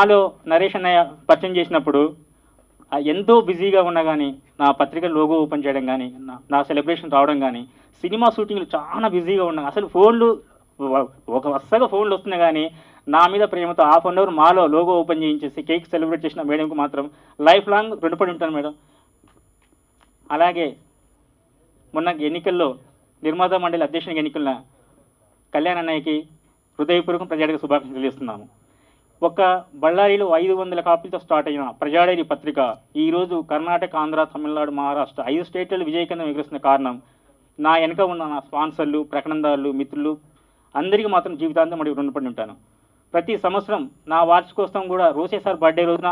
మాలో నరేష్ అన్నయ్య పరిచయం చేసినప్పుడు ఎంతో బిజీగా ఉన్నా కానీ నా పత్రిక లోగో ఓపెన్ చేయడం కానీ నా- సెలబ్రేషన్ రావడం కానీ సినిమా షూటింగ్లు చాలా బిజీగా ఉన్నా అసలు ఫోన్లు ఒక వరుసగా ఫోన్లు వస్తున్నాయి కానీ నా మీద ప్రేమతో హాఫ్ అన్ అవర్ మాలో లోగో ఓపెన్ చేయించేసి కేక్ సెలబ్రేట్ చేసిన మేడంకి మాత్రం లైఫ్ లాంగ్ రుణపడి ఉంటాను మేడం. అలాగే మొన్న ఎన్నికల్లో నిర్మాత మండలి అధ్యక్షునికి ఎన్నికల కళ్యాణ్ అన్నయ్యకి హృదయపూర్వకం ప్రజాడిక శుభాకాంక్షలు తెలియజేస్తున్నాము. ఒక బళ్ళారిలో ఐదు వందల కాపీలతో స్టార్ట్ అయిన ప్రజాడైరీ పత్రిక ఈరోజు కర్ణాటక ఆంధ్ర తమిళనాడు మహారాష్ట్ర ఐదు స్టేట్లలో విజయకందం ఎగురుస్తున్న కారణం. నా వెనక ఉన్న నా స్పాన్సర్లు ప్రకటనదారులు మిత్రులు అందరికీ మాత్రం జీవితాంతం మరి రుణపడి ఉంటాను. ప్రతి సంవత్సరం నా వార్షికోత్సవం కూడా రోసే సార్ బర్త్డే రోజున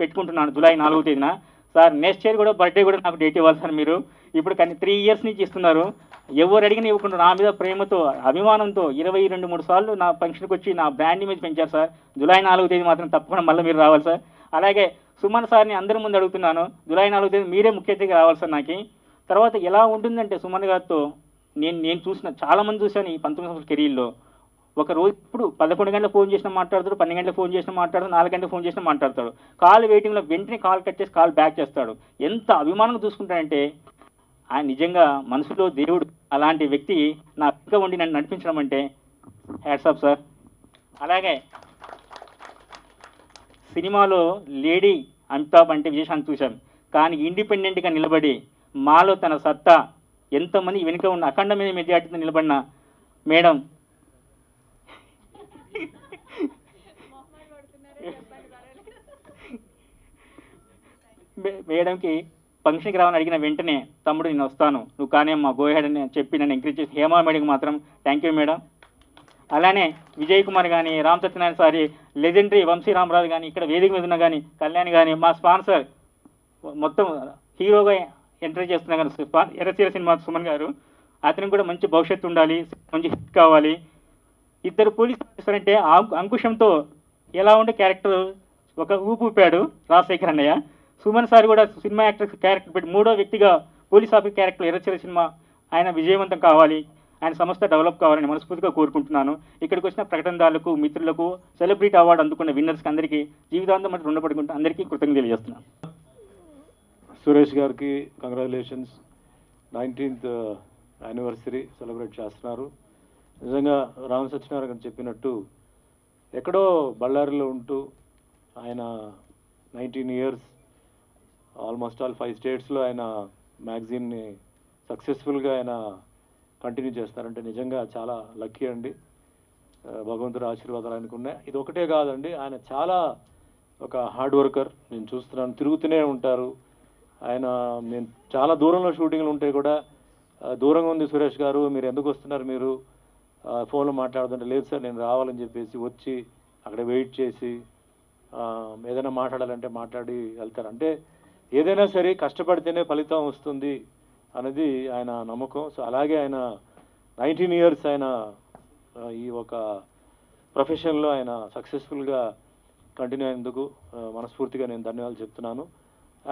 పెట్టుకుంటున్నాను జూలై నాలుగో తేదీన. సార్ నెక్స్ట్ ఇయర్ కూడా బర్త్డే కూడా నాకు డేట్ ఇవ్వాలి సార్ మీరు. ఇప్పుడు కానీ త్రీ ఇయర్స్ నుంచి ఇస్తున్నారు. ఎవరు అడిగినా ఇవ్వకుండా నా మీద ప్రేమతో అభిమానంతో ఇరవై రెండు మూడు సార్లు నా ఫంక్షన్కి వచ్చి నా బ్రాండ్ ఇమేజ్ పెంచారు సార్. జూలై నాలుగో తేదీ మాత్రం తప్పకుండా మళ్ళీ మీరు రావాలి సార్. అలాగే సుమన్ సార్ని అందరి ముందు అడుగుతున్నాను. జూలై నాలుగు తేదీ మీరే ముఖ్య అతిథిగా రావాలి సార్ నాకు. తర్వాత ఎలా ఉంటుందంటే సుమన్ గారితో నేను నేను చూసిన చాలామంది చూశాను ఈ పంతొమ్మిది సంవత్సరాల కెరీర్లో. ఒక రోజు ఇప్పుడు పదకొండు గంటల ఫోన్ చేసినా మాట్లాడతాడు పన్నెండు గంటల ఫోన్ చేసినా మాట్లాడతాడు నాలుగు గంటల ఫోన్ చేసినా మాట్లాడతాడు. కాల్ వెయిటింగ్లో వెంటనే కాల్ కట్ చేసి కాల్ బ్యాక్ చేస్తాడు. ఎంత అభిమానంగా చూసుకుంటాడంటే ఆయన నిజంగా మనసులో దేవుడు అలాంటి వ్యక్తి నా ఇంకా ఉండి నన్ను నడిపించడం అంటే హ్యాట్సాప్ సార్. అలాగే సినిమాలో లేడీ అమితాబ్ అంటే విశేషాన్ని చూశాం. కానీ ఇండిపెండెంట్గా నిలబడి మాలో తన సత్తా ఎంతమంది వెనుక ఉన్న అఖండమైన మెజార్టీతో నిలబడిన మేడం. మేడంకి ఫంక్షన్కి రావని అడిగిన వెంటనే తమ్ముడు నేను వస్తాను. నువ్వు కానీ అమ్మా గోహెడ్ అని చెప్పి నన్ను ఎంకరేజ్ చేసి హేమా మేడంకి మాత్రం థ్యాంక్ యూ మేడం. అలానే విజయ్ కుమార్ కానీ రామ్ సత్యనారాయణ సారి లెజెండరీ వంశీ రామరాజు కానీ ఇక్కడ వేదిక మీద ఉన్న కానీ కళ్యాణ్ కానీ మా స్పాన్సర్ మొత్తం హీరోగా ఎంటర్ చేస్తున్నా కానీ స్పా- ఎర్రచీర సినిమా సుమన్ గారు. అతనికి కూడా మంచి భవిష్యత్తు ఉండాలి మంచి హిట్ కావాలి. ఇద్దరు పోలీస్ ఆఫీసర్ అంటే అంకుశంతో ఎలా ఉండే క్యారెక్టర్ ఒక ఊపు ఊపాడు రాజశేఖర్ అన్నయ్య. సుమన్ సార్ కూడా సినిమా యాక్టర్ క్యారెక్టర్ పెట్టి మూడో వ్యక్తిగా police office character Erracheera cinema ఆయన విజయవంతం కావాలి ఆయన సంస్థ డెవలప్ కావాలని మనస్ఫూర్తిగా కోరుకుంటున్నాను. ఇక్కడికి వచ్చిన ప్రకటనదారులకు మిత్రులకు సెలబ్రిటీ అవార్డు అందుకున్న విన్నర్స్కి అందరికీ జీవితాంతం మరి రుణపడుకుంటూ అందరికీ కృతజ్ఞతలు తెలియజేస్తున్నాను. సురేష్ గారికి కంగ్రాచులేషన్స్ నైన్టీన్త్ యానివర్సరీ సెలబ్రేట్ చేస్తున్నారు. నిజంగా రామ సత్యనారాయణ చెప్పినట్టు ఎక్కడో బళ్ళారిలో ఉంటూ ఆయన nineteen years almost all five స్టేట్స్లో ఆయన మ్యాగజైన్ని సక్సెస్ఫుల్గా ఆయన కంటిన్యూ చేస్తారంటే నిజంగా చాలా లక్కీ అండి. భగవంతుడు ఆశీర్వాదాలు ఆయనకు ఉన్నాయి. ఇది ఒకటే కాదండి ఆయన చాలా ఒక హార్డ్ వర్కర్. నేను చూస్తున్నాను తిరుగుతూనే ఉంటారు. ఆయన నేను చాలా దూరంలో షూటింగ్లు ఉంటే కూడా దూరంగా ఉంది సురేష్ గారు మీరు ఎందుకు వస్తున్నారు మీరు? ఫోన్లో మాట్లాడుతుంటే లేదు సార్ నేను రావాలని చెప్పేసి వచ్చి అక్కడ వెయిట్ చేసి ఏదైనా మాట్లాడాలంటే మాట్లాడి వెళ్తారు అంటే ఏదైనా సరే కష్టపడితేనే ఫలితం వస్తుంది అనేది ఆయన నమ్మకం. సో అలాగే ఆయన నైన్టీన్ ఇయర్స్ ఆయన ఈ ఒక ప్రొఫెషన్లో ఆయన సక్సెస్ఫుల్గా కంటిన్యూ అయినందుకు మనస్ఫూర్తిగా నేను ధన్యవాదాలు చెప్తున్నాను.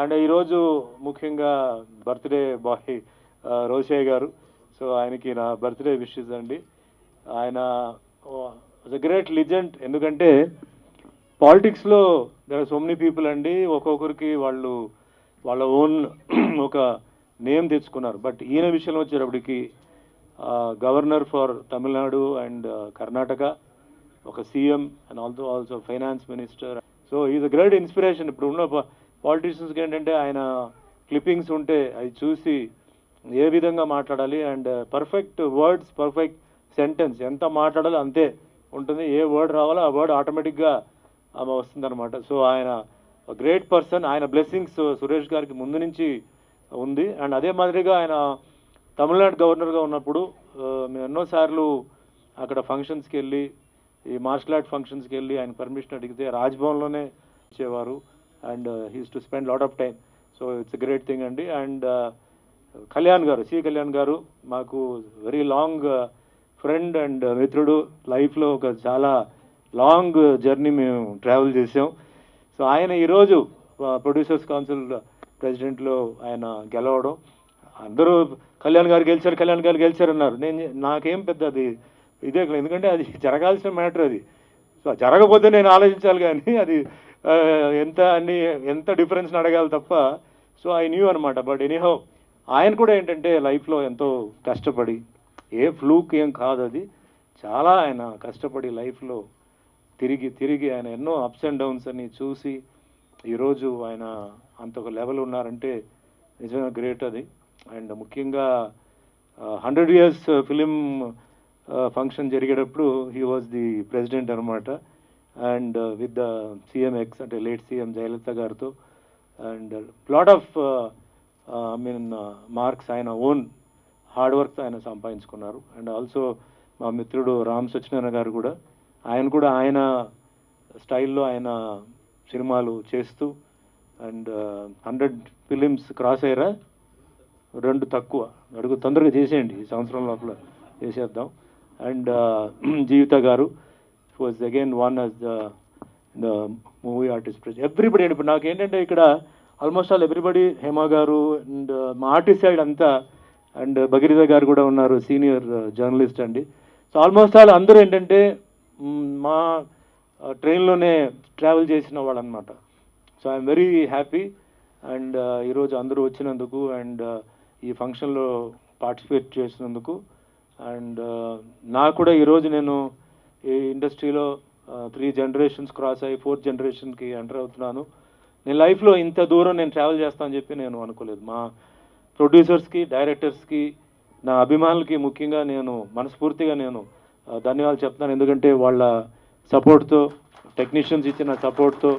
అండ్ ఈరోజు ముఖ్యంగా బర్త్డే బాయ్ రోషయ్య గారు. సో ఆయనకి నా బర్త్డే విషెస్ అండి. ఆయన గ్రేట్ లిజెండ్. ఎందుకంటే పాలిటిక్స్లో there are so many people అండి. ఒక్కొక్కరికి వాళ్ళు వాళ్ళ ఓన్ ఒక నేమ్ తెచ్చుకున్నారు. బట్ ఈయన విషయంలో వచ్చేటప్పటికి governor for Tamil Nadu and Karnataka ఒక CM and also also finance minister. So is a great inspiration. ఇప్పుడు ఉన్న పాలిటీషియన్స్కి ఏంటంటే ఆయన క్లిప్పింగ్స్ ఉంటే అది చూసి ఏ విధంగా మాట్లాడాలి and perfect words perfect sentence. ఎంత మాట్లాడాలో అంతే ఉంటుంది. ఏ వర్డ్ రావాలో ఆ వర్డ్ ఆటోమేటిక్గా ఆమె వస్తుందన్నమాట. సో ఆయన గ్రేట్ పర్సన్ ఆయన బ్లెస్సింగ్స్ సురేష్ గారికి ముందు నుంచి ఉంది. అండ్ అదే మాదిరిగా ఆయన తమిళనాడు గవర్నర్గా ఉన్నప్పుడు మేము ఎన్నోసార్లు అక్కడ ఫంక్షన్స్కి వెళ్ళి ఈ మార్షల్ ఆర్ట్ ఫంక్షన్స్కి వెళ్ళి ఆయన పర్మిషన్ అడిగితే రాజ్భవన్లోనే ఇచ్చేవారు and he's to spend lot of time so it's great thing అండి. అండ్ uh, కళ్యాణ్ గారు సి. కళ్యాణ్ గారు మాకు వెరీ లాంగ్ ఫ్రెండ్ అండ్ మిత్రుడు. లైఫ్లో ఒక చాలా లాంగ్ జర్నీ మేము ట్రావెల్ చేసాం. సో ఆయన ఈరోజు ప్రొడ్యూసర్స్ కౌన్సిల్ ప్రెసిడెంట్లో ఆయన గెలవడం. అందరూ కళ్యాణ్ గారు గెలిచారు కళ్యాణ్ గారు గెలిచారు అన్నారు. నేను నాకేం పెద్ద అది ఇదే ఎందుకంటే అది జరగాల్సిన మ్యాటర్ అది. సో జరగకపోతే నేను ఆలోచించాలి కానీ అది ఎంత అన్ని ఎంత డిఫరెన్స్ని అడగాలి తప్ప సో ఐ న్యూ అనమాట బట్ ఎనీహౌ ఆయన కూడా ఏంటంటే లైఫ్లో ఎంతో కష్టపడి ఏ ఫ్లూక్ ఏం కాదు అది. చాలా ఆయన కష్టపడి లైఫ్లో తిరిగి తిరిగి ఆయన ఎన్నో అప్స్ అండ్ డౌన్స్ అని చూసి ఈరోజు ఆయన అంత ఒక లెవెల్ ఉన్నారంటే నిజంగా గ్రేట్ అది. అండ్ ముఖ్యంగా హండ్రెడ్ ఇయర్స్ ఫిలిం ఫంక్షన్ జరిగేటప్పుడు హీ వాజ్ ది ప్రెసిడెంట్ అనమాట and with the CM ex అంటే లేట్ సీఎం జయలలిత గారితో. And lot of I mean marks ఆయన ఓన్ హార్డ్ వర్క్ ఆయన సంపాదించుకున్నారు. అండ్ ఆల్సో మా మిత్రుడు రామ్ సత్యనారాయణ గారు కూడా ఆయన కూడా ఆయన స్టైల్లో ఆయన సినిమాలు చేస్తూ అండ్ హండ్రెడ్ ఫిలిమ్స్ క్రాస్ అయ్యారా? రెండు తక్కువ. అడుగు తొందరగా చేసేయండి. ఈ సంవత్సరం లోపల చేసేద్దాం. అండ్ జీవిత గారు was again one as the the movie artist everybody ఇప్పుడు నాకు ఏంటంటే ఇక్కడ ఆల్మోస్ట్ ఆల్ ఎవ్రీబడి హేమ గారు అండ్ మా ఆర్టిస్ట్ సైడ్ అంతా అండ్ భగీరథ గారు కూడా ఉన్నారు సీనియర్ జర్నలిస్ట్ అండి. సో ఆల్మోస్ట్ ఆల్ అందరూ ఏంటంటే మా ట్రైన్లోనే ట్రావెల్ చేసిన వాళ్ళు అనమాట so I'm very happy and ఈరోజు అందరూ వచ్చినందుకు అండ్ ఈ ఫంక్షన్లో పార్టిసిపేట్ చేసినందుకు అండ్ నాకు కూడా ఈరోజు నేను ఈ ఇండస్ట్రీలో త్రీ జనరేషన్స్ క్రాస్ అయ్యి ఫోర్త్ జనరేషన్కి ఎంటర్ అవుతున్నాను. నేను లైఫ్లో ఇంత దూరం నేను ట్రావెల్ చేస్తానని చెప్పి నేను అనుకోలేదు. మా ప్రొడ్యూసర్స్కి డైరెక్టర్స్కి నా అభిమానులకి ముఖ్యంగా నేను మనస్ఫూర్తిగా నేను ధన్యవాదాలు చెప్తాను ఎందుకంటే వాళ్ళ సపోర్ట్తో టెక్నీషియన్స్ ఇచ్చిన సపోర్ట్తో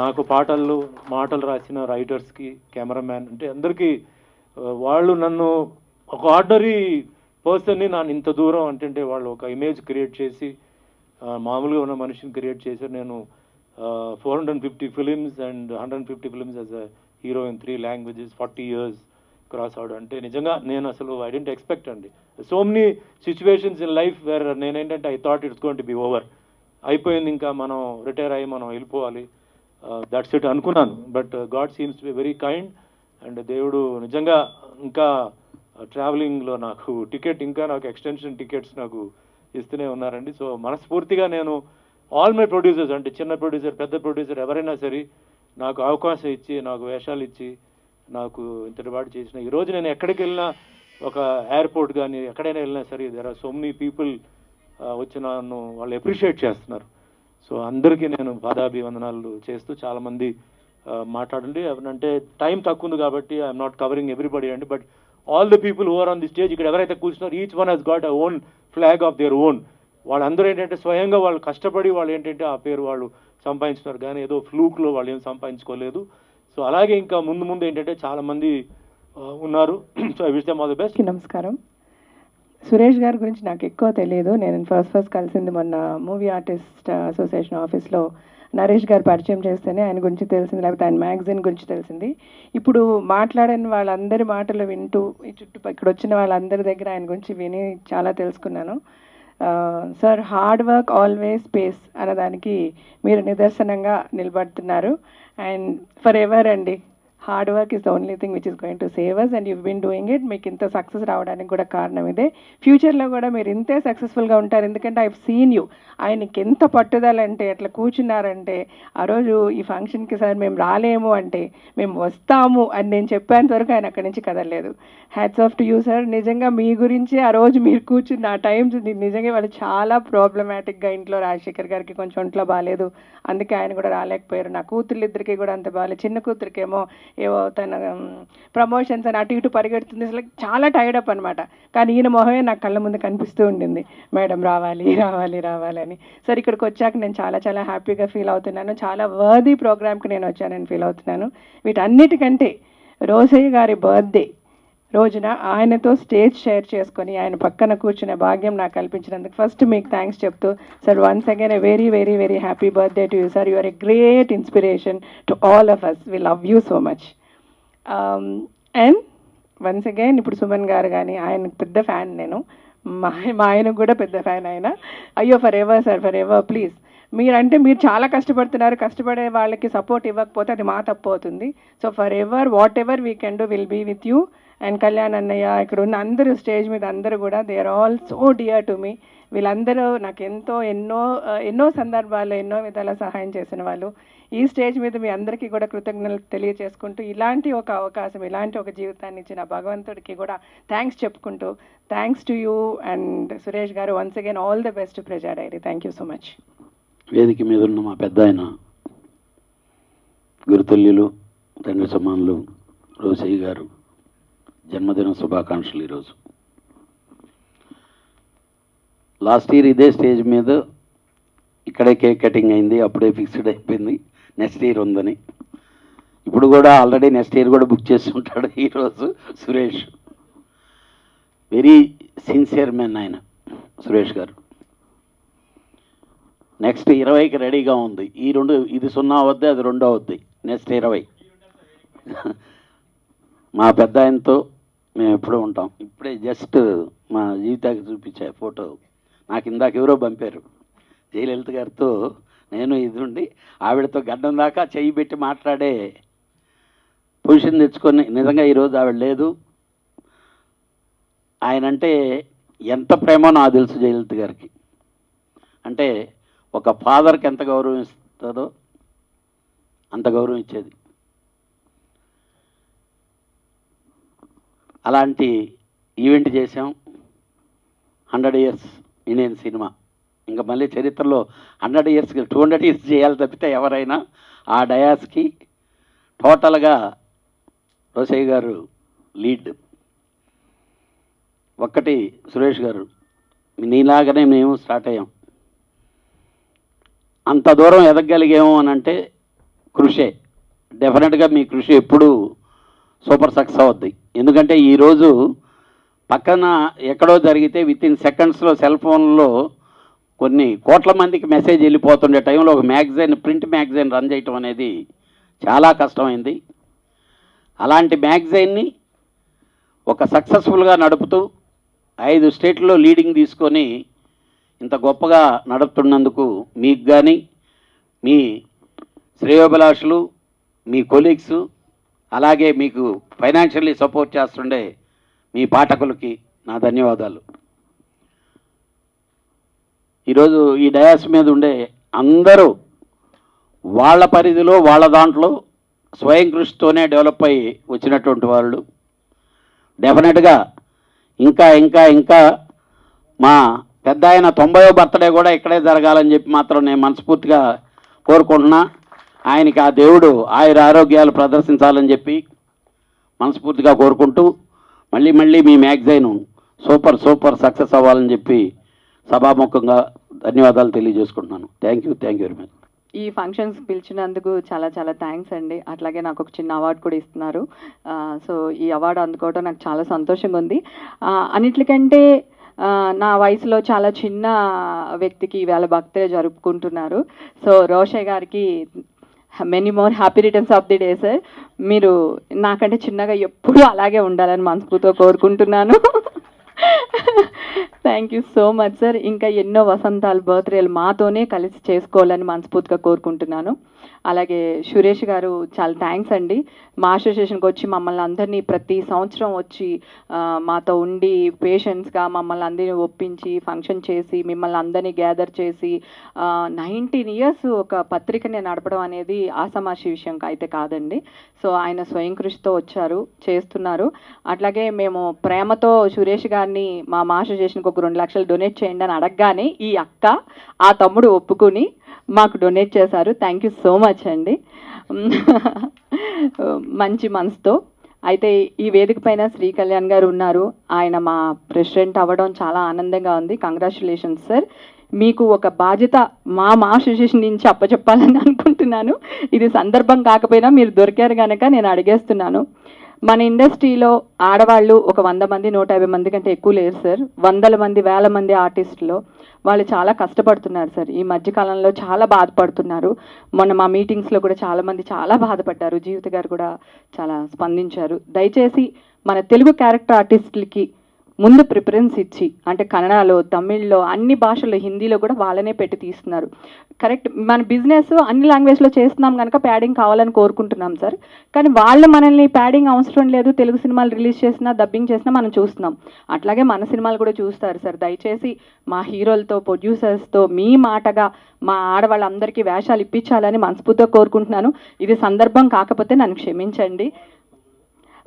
నాకు పాటలు మాటలు రాసిన రైటర్స్కి కెమెరామ్యాన్ అంటే అందరికీ వాళ్ళు నన్ను ఒక ఆర్డరీ పర్సన్ని నన్ను ఇంత దూరం అంటే వాళ్ళు ఒక ఇమేజ్ క్రియేట్ చేసి మామూలుగా ఉన్న మనిషిని క్రియేట్ చేశారు. నేను four hundred fifty films and hundred fifty films as a hero in three languages forty years cross అవడం అంటే నిజంగా నేను అసలు ఐ డెంట్ ఎక్స్పెక్ట్ అండి. So many situations in life where నేనేంటంటే I thought it's going to be over అయిపోయింది ఇంకా మనం రిటైర్ అయ్యి మనం వెళ్ళిపోవాలి. Uh, దట్స్ ఇట్ అనుకున్నాను. But God seems to be very kind and దేవుడు నిజంగా ఇంకా uh, ట్రావెలింగ్లో నాకు టికెట్ ఇంకా నాకు ఎక్స్టెన్షన్ టికెట్స్ నాకు ఇస్తూనే ఉన్నారండి. సో మనస్ఫూర్తిగా నేను ఆల్ మై ప్రొడ్యూసర్స్ అంటే చిన్న ప్రొడ్యూసర్ పెద్ద ప్రొడ్యూసర్ ఎవరైనా సరే నాకు అవకాశం ఇచ్చి నాకు వేషాలు ఇచ్చి నాకు ఇంతటిపాటు చేసిన. ఈరోజు నేను ఎక్కడికి వెళ్ళినా ఒక ఎయిర్పోర్ట్ కానీ ఎక్కడైనా వెళ్ళినా సరే there are so many people వచ్చి నన్ను వాళ్ళు అప్రిషియేట్ చేస్తున్నారు. సో అందరికీ నేను పాదాభివందనాలు చేస్తూ చాలామంది మాట్లాడండి. అంటే టైం తక్కువ ఉంది కాబట్టి ఐఎమ్ నాట్ కవరింగ్ ఎవ్రీబడి అండి but all the people over on the stage ఇక్కడ ఎవరైతే కూర్చున్నారో each one he's got a own flag of their own వాళ్ళందరూ ఏంటంటే స్వయంగా వాళ్ళు కష్టపడి వాళ్ళు ఏంటంటే ఆ పేరు వాళ్ళు సంపాదించినారు కానీ ఏదో ఫ్లూక్లో వాళ్ళు ఏం సంపాదించుకోలేదు. సో అలాగే ఇంకా ముందు ముందు ఏంటంటే చాలా మంది ఉన్నారు. So I wish them all the best నమస్కారం. సురేష్ గారి గురించి నాకు ఎక్కువ తెలియదు. నేను ఫస్ట్ ఫస్ట్ కలిసింది మొన్న మూవీ ఆర్టిస్ట్ అసోసియేషన్ ఆఫీస్లో నరేష్ గారు పరిచయం చేస్తేనే ఆయన గురించి తెలిసింది లేకపోతే ఆయన మ్యాగజైన్ గురించి తెలిసింది. ఇప్పుడు మాట్లాడిన వాళ్ళందరి మాటలు వింటూ ఈ చుట్టుపక్కల ఇక్కడ వచ్చిన వాళ్ళందరి దగ్గర ఆయన గురించి విని చాలా తెలుసుకున్నాను. Sir hard work always pays అన్నదానికి మీరు నిదర్శనంగా నిలబడుతున్నారు. అండ్ ఫర్ ఎవర్ అండి? Hard work is the only thing which is going to save us and you been doing it మీకు ఇంత సక్సెస్ రావడానికి కూడా కారణం ఇదే. ఫ్యూచర్లో కూడా మీరు ఇంతే సక్సెస్ఫుల్గా ఉంటారు. ఎందుకంటే ఐ సీన్ యూ ఆయనకి ఎంత పట్టుదల అంటే అట్లా కూర్చున్నారంటే ఆ రోజు ఈ ఫంక్షన్కి సార్ మేము రాలేము అంటే మేము వస్తాము అని నేను చెప్పేంత వరకు ఆయన అక్కడి నుంచి కదలలేదు. Hats off to you sir నిజంగా మీ గురించి ఆ రోజు మీరు కూర్చున్న ఆ టైమ్స్ నిజంగా వాళ్ళు చాలా ప్రాబ్లమాటిక్గా ఇంట్లో రాజశేఖర్ గారికి కొంచెం ఒంట్లో బాగాలేదు. అందుకే ఆయన కూడా రాలేకపోయారు. నా కూతురు ఇద్దరికి కూడా అంత బాగాలేదు. చిన్న కూతురికేమో ఏవో తన ప్రమోషన్స్ అని అటు ఇటు పరిగెడుతుంది. అసలు చాలా టైర్డ్ అప్ అనమాట కానీ ఈయన మొహమే నాకు కళ్ళ ముందు కనిపిస్తూ ఉండింది. మేడం రావాలి రావాలి రావాలి అని. సరే ఇక్కడికి వచ్చాక నేను చాలా చాలా హ్యాపీగా ఫీల్ అవుతున్నాను. చాలా వర్దీ ప్రోగ్రామ్కి నేను వచ్చానని ఫీల్ అవుతున్నాను. వీటన్నిటికంటే రోసయ్య గారి బర్త్డే రోజున ఆయనతో స్టేజ్ షేర్ చేసుకొని ఆయన పక్కన కూర్చునే భాగ్యం నాకు కల్పించినందుకు ఫస్ట్ మీకు థ్యాంక్స్ చెప్తూ sir once again a very very very happy birthday to you sir you are a great inspiration to all of us we love you so much and once again ఇప్పుడు సుమన్ గారు కానీ ఆయన పెద్ద fan నేను. మా మా ఆయనకు కూడా పెద్ద ఫ్యాన్ ఆయన. అయ్యో forever sir forever please మీరంటే మీరు చాలా కష్టపడుతున్నారు. కష్టపడే వాళ్ళకి సపోర్ట్ ఇవ్వకపోతే అది మా తప్పు అవుతుంది. So forever whatever we can do will be with you and Kalyan అన్నయ్య ఇక్కడ ఉన్న అందరూ స్టేజ్ మీద అందరూ కూడా they are all so dear to me వీళ్ళందరూ నాకు ఎంతో ఎన్నో ఎన్నో సందర్భాల్లో ఎన్నో విధాల సహాయం చేసిన వాళ్ళు. ఈ స్టేజ్ మీద మీ అందరికీ కూడా కృతజ్ఞతలు తెలియజేసుకుంటూ ఇలాంటి ఒక అవకాశం ఇలాంటి ఒక జీవితాన్ని ఇచ్చిన భగవంతుడికి కూడా థ్యాంక్స్ చెప్పుకుంటూ thanks to you and Suresh గారు once again all the best Praja diary thank you so much వేదిక మీద ఉన్న మా పెద్ద ఆయన గురుతుల్యులు తండ్రి సమానులు రోసయ్య గారు జన్మదిన శుభాకాంక్షలు ఈరోజు. లాస్ట్ ఇయర్ ఇదే స్టేజ్ మీద ఇక్కడే కేక్ కటింగ్ అయింది అప్పుడే ఫిక్స్డ్ అయిపోయింది. నెక్స్ట్ ఇయర్ ఉందని. ఇప్పుడు కూడా ఆల్రెడీ నెక్స్ట్ ఇయర్ కూడా బుక్ చేసి ఉంటాడు ఈరోజు సురేష్. వెరీ సిన్సియర్ మ్యాన్ ఆయన సురేష్ గారు. నెక్స్ట్ ఇరవైకి రెడీగా ఉంది. ఈ రెండు ఇది సున్నా అవుద్ది అది రెండో అవుద్ది. నెక్స్ట్ ఇరవై. మా పెద్ద ఆయనతో మేము ఎప్పుడూ ఉంటాం. ఇప్పుడే జస్ట్ మా జీవితానికి చూపించే ఫోటో. నాకు ఇందాక ఎవరో పంపారు. జయలలిత గారితో నేను ఇది ఉండి ఆవిడతో గడ్డం దాకా చెయ్యి పెట్టి మాట్లాడే పొజిషన్ తెచ్చుకొని నిజంగా ఈరోజు ఆవిడ లేదు. ఆయన అంటే ఎంత ప్రేమో నాకు తెలుసు జయలలిత గారికి. అంటే ఒక ఫాదర్కి ఎంత గౌరవం ఇస్తుందో అంత గౌరవం ఇచ్చేది. అలాంటి ఈవెంట్ చేసాం హండ్రెడ్ ఇయర్స్ ఇండియన్ సినిమా. ఇంకా మళ్ళీ చరిత్రలో హండ్రెడ్ ఇయర్స్కి టూ హండ్రెడ్ ఇయర్స్ చేయాలి తప్పితే ఎవరైనా ఆ డయాస్కి టోటల్గా రోసయ్య గారు లీడ్. ఒక్కటి సురేష్ గారు. నీలాగానే మేము స్టార్ట్ అయ్యాం. అంత దూరం ఎదగలిగాము అని అంటే కృషే. డెఫినెట్గా మీ కృషి ఎప్పుడూ సూపర్ సక్సెస్ అవుద్ది. ఎందుకంటే ఈరోజు పక్కన ఎక్కడో జరిగితే విత్ ఇన్ సెకండ్స్లో సెల్ ఫోన్లో కొన్ని కోట్ల మందికి మెసేజ్ వెళ్ళిపోతుండే టైంలో ఒక మ్యాగజైన్ ప్రింట్ మ్యాగజైన్ రన్ చేయటం అనేది చాలా కష్టమైంది. అలాంటి మ్యాగజైన్ని ఒక సక్సెస్ఫుల్గా నడుపుతూ ఐదు స్టేట్లో లీడింగ్ తీసుకొని ఇంత గొప్పగా నడుపుతున్నందుకు మీకు కానీ మీ శ్రేయోభిలాషులు మీ కొలీగ్స్ అలాగే మీకు ఫైనాన్షియల్లీ సపోర్ట్ చేస్తుండే మీ పాఠకులకి నా ధన్యవాదాలు. ఈరోజు ఈ డయాస్ మీద ఉండే అందరూ వాళ్ళ పరిధిలో వాళ్ళ దాంట్లో స్వయం కృషితోనే డెవలప్ అయ్యి వచ్చినటువంటి వాళ్ళు. డెఫినెట్గా ఇంకా ఇంకా ఇంకా మా పెద్ద ఆయన తొంభయో బర్త్డే కూడా ఇక్కడే జరగాలని చెప్పి మాత్రం నేను మనస్ఫూర్తిగా కోరుకుంటున్నా. ఆయనకి ఆ దేవుడు ఆయుర ఆరోగ్యాలు ప్రదర్శించాలని చెప్పి మనస్ఫూర్తిగా కోరుకుంటూ మళ్ళీ మళ్ళీ మీ మ్యాగజైన్ సూపర్ సూపర్ సక్సెస్ అవ్వాలని చెప్పి సభాముఖంగా ధన్యవాదాలు తెలియజేసుకుంటున్నాను. Thank you thank you very much ఈ ఫంక్షన్స్ పిలిచినందుకు చాలా చాలా థ్యాంక్స్ అండి. అట్లాగే నాకు ఒక చిన్న అవార్డు కూడా ఇస్తున్నారు. సో ఈ అవార్డు అందుకోవడం నాకు చాలా సంతోషంగా ఉంది. అన్నిటికంటే నా వయసులో చాలా చిన్న వ్యక్తికి ఇవాళ భక్తే జరుపుకుంటున్నారు. సో రోషయ్య గారికి many more happy returns of the day sir మీరు నాకంటే చిన్నగా ఎప్పుడూ అలాగే ఉండాలని మనస్ఫూర్తిగా కోరుకుంటున్నాను. Thank you so much sir ఇంకా ఎన్నో వసంతాలు బర్త్డేలు మాతోనే కలిసి చేసుకోవాలని మనస్ఫూర్తిగా కోరుకుంటున్నాను. అలాగే సురేష్ గారు చాలా థ్యాంక్స్ అండి. మా అసోసియేషన్కి వచ్చి మమ్మల్ని అందరినీ ప్రతి సంవత్సరం వచ్చి మాతో ఉండి పేషెంట్స్గా మమ్మల్ని అందరినీ ఒప్పించి ఫంక్షన్ చేసి మిమ్మల్ని అందరినీ గ్యాదర్ చేసి నైన్టీన్ ఇయర్స్ ఒక పత్రికని నడపడం అనేది ఆసమాషి విషయం అయితే కాదండి. సో ఆయన స్వయం కృషితో వచ్చారు చేస్తున్నారు. అట్లాగే మేము ప్రేమతో సురేష్ గారిని మా మా అసోసియేషన్కి ఒక రెండు లక్షలు డొనేట్ చేయండి అని అడగగానే ఈ అక్క ఆ తమ్ముడు ఒప్పుకుని మాకు డొనేట్ చేశారు. థ్యాంక్ యూ సో మచ్ అండి. మంచి మనసుతో. అయితే ఈ వేదిక పైన శ్రీ కళ్యాణ్ గారు ఉన్నారు. ఆయన మా ప్రెసిడెంట్ అవ్వడం చాలా ఆనందంగా ఉంది. కంగ్రాచులేషన్స్ సార్ మీకు ఒక బాధ్యత మా మా అసోసియేషన్ నుంచి అప్పచెప్పాలని అనుకుంటున్నాను. ఇది సందర్భం కాకపోయినా మీరు దొరికారు కనుక నేను అడిగేస్తున్నాను. మన ఇండస్ట్రీలో ఆడవాళ్ళు ఒక వంద మంది నూట యాభై మంది కంటే ఎక్కువ లేరు సార్. వందల మంది వేల మంది ఆర్టిస్టులు. వాళ్ళు చాలా కష్టపడుతున్నారు సార్. ఈ మధ్యకాలంలో చాలా బాధపడుతున్నారు. మొన్న మా మీటింగ్స్లో కూడా చాలామంది చాలా బాధపడ్డారు. జీవిత గారు కూడా చాలా స్పందించారు. దయచేసి మన తెలుగు క్యారెక్టర్ ఆర్టిస్టులకి ముందు ప్రిఫరెన్స్ ఇచ్చి అంటే కన్నడలో తమిళ్ళో అన్ని భాషల్లో హిందీలో కూడా వాళ్ళనే పెట్టి తీస్తున్నారు. కరెక్ట్ మన బిజినెస్ అన్ని లాంగ్వేజ్లో చేస్తున్నాం కనుక ప్యాడింగ్ కావాలని కోరుకుంటున్నాం సార్ కానీ వాళ్ళు మనల్ని ప్యాడింగ్ అవసరం లేదు తెలుగు సినిమాలు రిలీజ్ చేసినా డబ్బింగ్ చేసినా మనం చూస్తున్నాం. అట్లాగే మన సినిమాలు కూడా చూస్తారు సార్ దయచేసి మా హీరోలతో ప్రొడ్యూసర్స్తో మీ మాటగా మా ఆడవాళ్ళందరికీ వేషాలు ఇప్పించాలని మనస్ఫూర్తిగా కోరుకుంటున్నాను. ఇది సందర్భం కాకపోతే నన్ను క్షమించండి.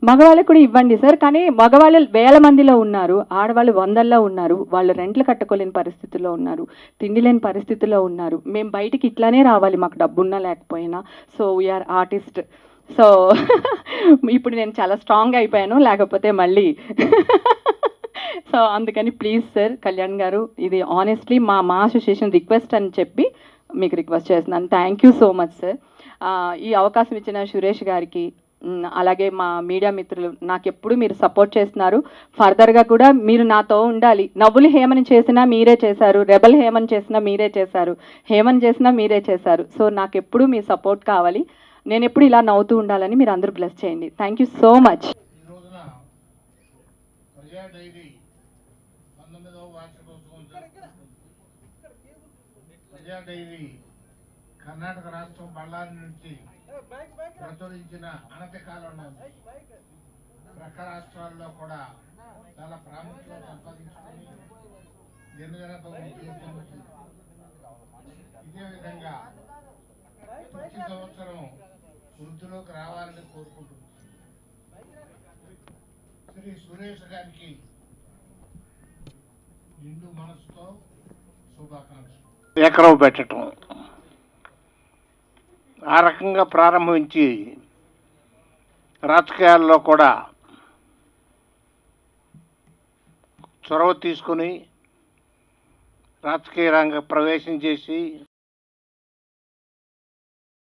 మగవాళ్ళకు కూడా ఇవ్వండి సార్. కానీ మగవాళ్ళు వేల మందిలో ఉన్నారు. ఆడవాళ్ళు వందల్లో ఉన్నారు. వాళ్ళు రెంట్లు కట్టుకోలేని పరిస్థితుల్లో ఉన్నారు. తిండి లేని పరిస్థితుల్లో ఉన్నారు. మేము బయటికి ఇట్లానే రావాలి. మాకు డబ్బున్నా లేకపోయినా. సో వీఆర్ ఆర్టిస్ట్ సో ఇప్పుడు నేను చాలా స్ట్రాంగ్ అయిపోయాను. లేకపోతే మళ్ళీ సో అందుకని ప్లీజ్ సార్ కళ్యాణ్ గారు ఇది ఆనెస్ట్లీ మా మా అసోసియేషన్ రిక్వెస్ట్ అని చెప్పి మీకు రిక్వెస్ట్ చేస్తున్నాను. Thank you so much sir ఈ అవకాశం ఇచ్చిన సురేష్ గారికి అలాగే మా మీడియా మిత్రులు నాకు ఎప్పుడు మీరు సపోర్ట్ చేస్తున్నారు. ఫర్దర్గా కూడా మీరు నాతో ఉండాలి. నవ్వులు హేమని చేసినా మీరే చేశారు. రెబల్ హేమన్ చేసినా మీరే చేశారు. హేమన్ చేసినా మీరే చేశారు. సో నాకు ఎప్పుడు మీ సపోర్ట్ కావాలి. నేను ఎప్పుడు ఇలా నవ్వుతూ ఉండాలని మీరు అందరూ బ్లెస్ చేయండి. Thank you so much. Karnataka రాష్ట్రం బళ్ళారి నుంచి ప్రచురించిన అనతి కాలంలో ప్రక్క రాష్ట్రాల్లో కూడా చాలా ప్రాముఖ్యత సంపాదించుకొని జీవితానికి ఇదే విధంగా ప్రతి సంవత్సరం వృద్ధిలోకి రావాలని కోరుకుంటున్నాను శ్రీ సురేష్ గారికి నిండు మనసుతో శుభాకాంక్షలు. ఎకరం పెట్టడం ఆ రకంగా ప్రారంభించి రాజకీయాల్లో కూడా చొరవ తీసుకుని రాజకీయ రంగ ప్రవేశం చేసి